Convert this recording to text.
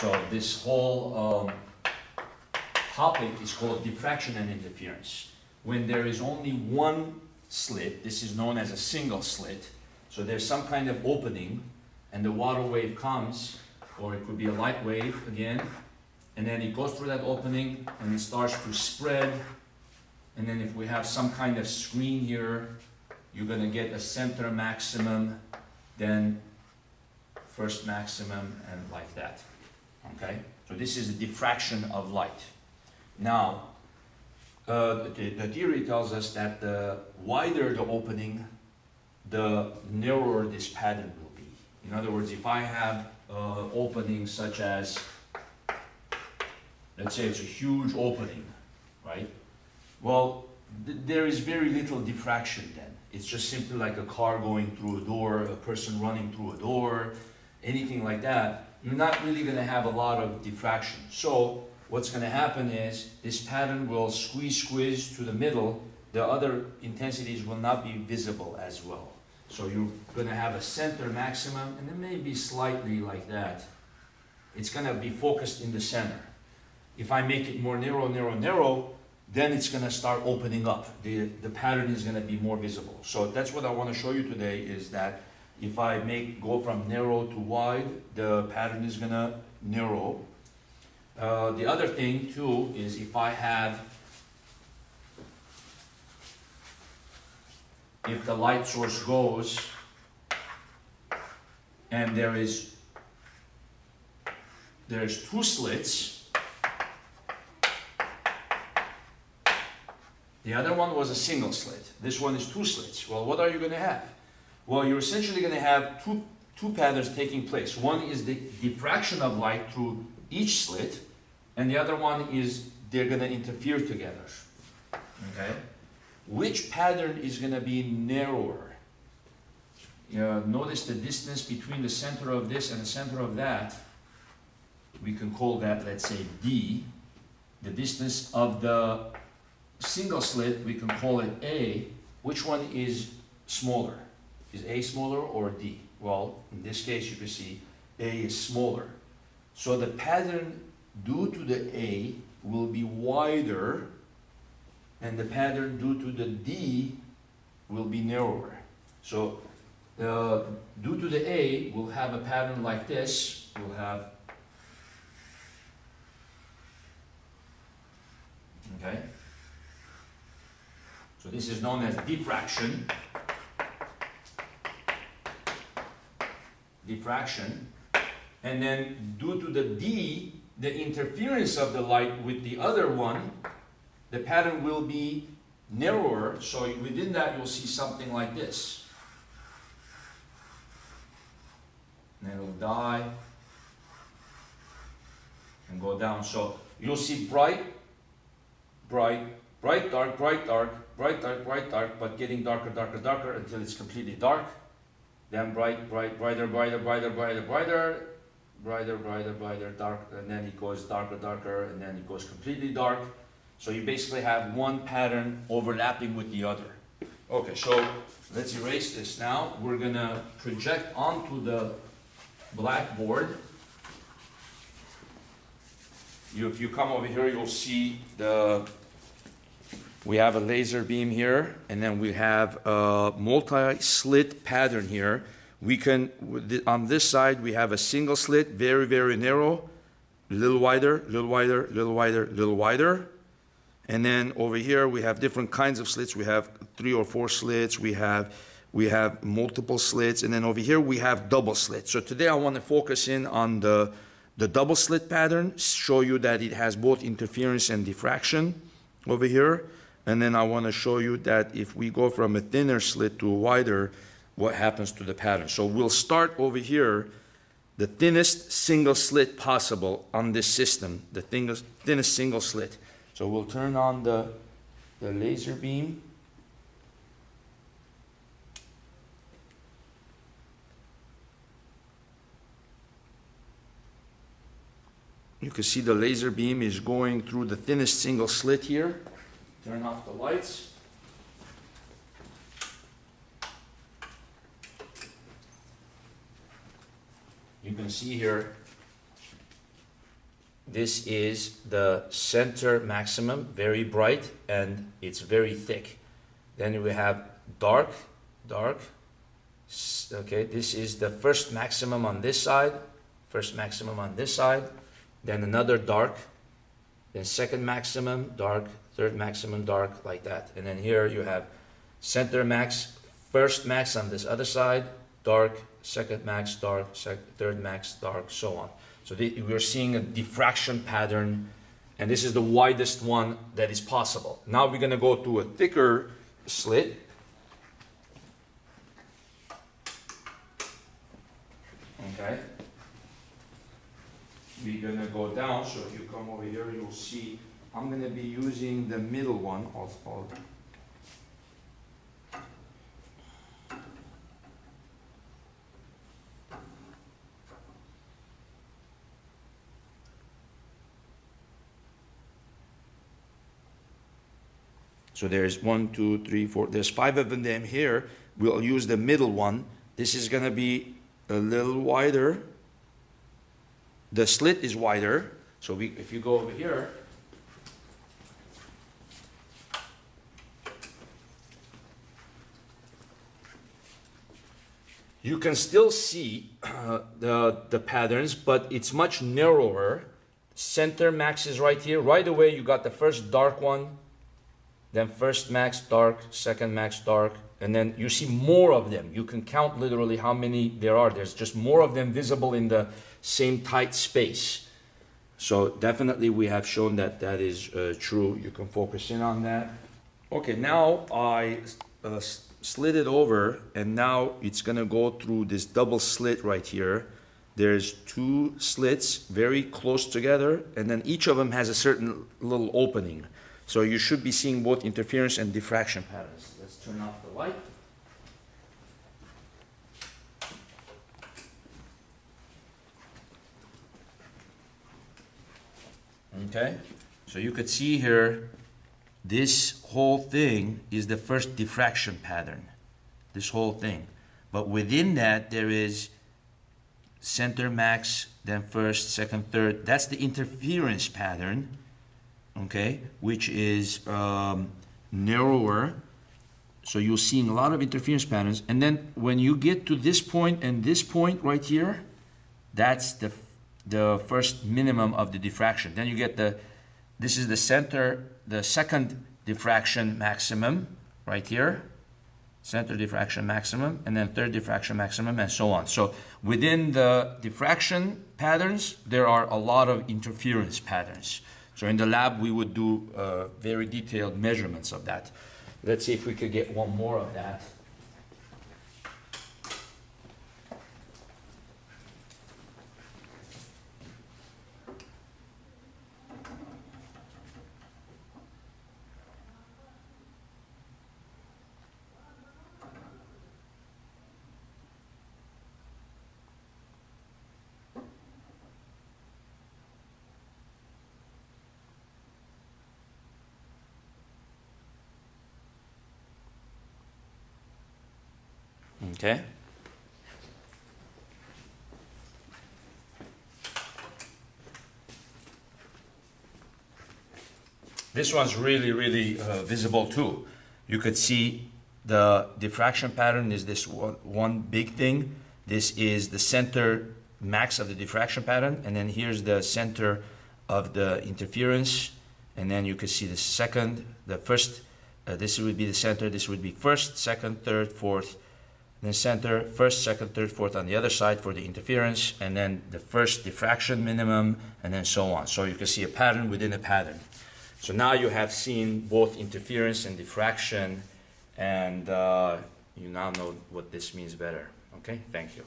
So this whole um, topic is called diffraction and interference. When there is only one slit, this is known as a single slit, so there's some kind of opening and the water wave comes, or it could be a light wave again, and then it goes through that opening and it starts to spread. And then if we have some kind of screen here, you're gonna get a center maximum, then first maximum, and like that. Okay? So this is the diffraction of light. Now, uh, the, the theory tells us that the wider the opening, the narrower this pattern will be. In other words, if I have uh, opening such as, let's say it's a huge opening, right? Well, th there is very little diffraction then. It's just simply like a car going through a door, a person running through a door, anything like that. You're not really going to have a lot of diffraction. So what's going to happen is this pattern will squeeze, squeeze to the middle. The other intensities will not be visible as well. So you're going to have a center maximum, and it may be slightly like that. It's going to be focused in the center. If I make it more narrow, narrow, narrow, then it's going to start opening up. The, the pattern is going to be more visible. So that's what I want to show you today is that if I make go from narrow to wide, the pattern is going to narrow. Uh, the other thing too is if I have if the light source goes and there is there's two slits the other one was a single slit. This one is two slits. Well what are you going to have well you're essentially going to have two two patterns taking place one is the diffraction of light through each slit and the other one is they're going to interfere together okay which pattern is going to be narrower? Uh, notice the distance between the center of this and the center of that. We can call that, let's say, D. The distance of the single slit, we can call it A. Which one is smaller? Is A smaller or D? Well, in this case, you can see A is smaller. So the pattern due to the A will be wider and the pattern due to the D will be narrower. So uh, due to the A, we'll have a pattern like this. We'll have, okay? So this is known as diffraction. Diffraction. And then due to the D, the interference of the light with the other one, the pattern will be narrower, so within that you'll see something like this. And it'll die and go down. So you'll see bright, bright, bright, dark, bright, dark, bright, dark, bright, dark, but getting darker, darker, darker until it's completely dark. Then bright, bright, brighter, brighter, brighter, brighter, brighter, brighter, brighter, brighter, dark, and then it goes darker, darker, and then it goes completely dark. So you basically have one pattern overlapping with the other. Okay, so let's erase this now. We're gonna project onto the blackboard. You, if you come over here, you'll see the, we have a laser beam here, and then we have a multi-slit pattern here. We can, on this side, we have a single slit, very, very narrow, a little wider, a little wider, a little wider, a little wider. And then over here we have different kinds of slits. We have three or four slits. We have we have multiple slits, and then over here we have double slits. So today I want to focus in on the the double slit pattern, show you that it has both interference and diffraction over here. And then I want to show you that if we go from a thinner slit to a wider, what happens to the pattern. So we'll start over here, the thinnest single slit possible on this system, the thinnest, thinnest single slit. So we'll turn on the, the laser beam. You can see the laser beam is going through the thinnest single slit here. Turn off the lights. You can see here this is the center maximum, very bright, and it's very thick. Then we have dark, dark. Okay, this is the first maximum on this side, first maximum on this side, then another dark, then second maximum, dark, third maximum, dark, like that. And then here you have center max, first max on this other side, dark, second max, dark, sec third max, dark, so on. So we're seeing a diffraction pattern, and this is the widest one that is possible. Now we're going to go to a thicker slit. Okay. We're going to go down, so if you come over here, you'll see I'm going to be using the middle one. I'll, I'll So there's one, two, three, four. There's five of them here. We'll use the middle one. This is going to be a little wider. The slit is wider. So we, if you go over here, you can still see uh, the, the patterns, but it's much narrower. Center max is right here. Right away, you got the first dark one, then first max dark, second max dark, and then you see more of them. You can count literally how many there are. There's just more of them visible in the same tight space. So definitely we have shown that that is uh, true. You can focus in on that. Okay, now I uh, slid it over and now it's gonna go through this double slit right here. There's two slits very close together and then each of them has a certain little opening. So you should be seeing both interference and diffraction patterns. Let's turn off the light. Okay, so you could see here, this whole thing is the first diffraction pattern, this whole thing. But within that, there is center max, then first, second, third. That's the interference pattern okay, which is um, narrower. So you're seeing a lot of interference patterns. And then when you get to this point and this point right here, that's the, the first minimum of the diffraction. Then you get the, this is the center, the second diffraction maximum right here, center diffraction maximum, and then third diffraction maximum, and so on. So within the diffraction patterns, there are a lot of interference patterns. So in the lab, we would do uh, very detailed measurements of that. Let's see if we could get one more of that. Okay? This one's really, really uh, visible too. You could see the diffraction pattern is this one, one big thing. This is the center max of the diffraction pattern, and then here's the center of the interference, and then you could see the second, the first, uh, this would be the center, this would be first, second, third, fourth, then center, first, second, third, fourth on the other side for the interference, and then the first diffraction minimum, and then so on. So you can see a pattern within a pattern. So now you have seen both interference and diffraction, and uh, you now know what this means better. Okay, thank you.